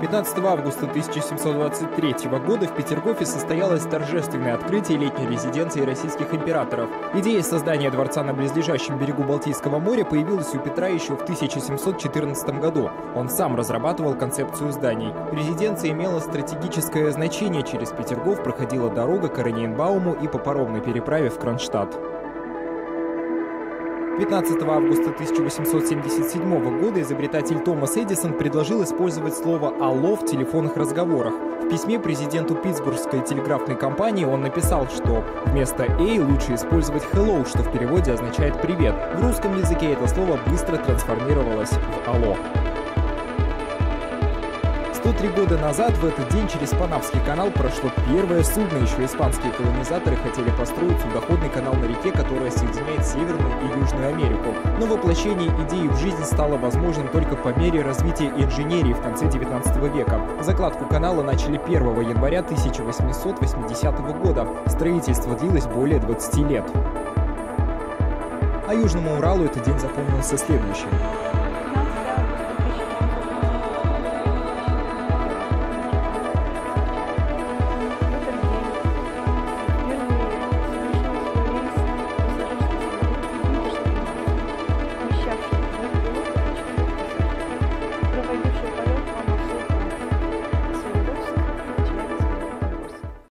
15 августа 1723 года в Петергофе состоялось торжественное открытие летней резиденции российских императоров. Идея создания дворца на близлежащем берегу Балтийского моря появилась у Петра еще в 1714 году. Он сам разрабатывал концепцию зданий. Резиденция имела стратегическое значение. Через Петергоф проходила дорога к Оренбауму и по паромной переправе в Кронштадт. 15 августа 1877 года изобретатель Томас Эдисон предложил использовать слово «алло» в телефонных разговорах. В письме президенту Питтсбургской телеграфной компании он написал, что вместо «эй» лучше использовать «hello», что в переводе означает «привет». В русском языке это слово быстро трансформировалось в «алло». 103 года назад в этот день через Панамский канал прошло первое судно. Еще испанские колонизаторы хотели построить судоходный канал на реке, которая соединяет Северную и Южную Америку. Но воплощение идеи в жизнь стало возможным только по мере развития инженерии в конце 19 века. Закладку канала начали 1 января 1880 года. Строительство длилось более 20 лет. А Южному Уралу этот день запомнился следующим.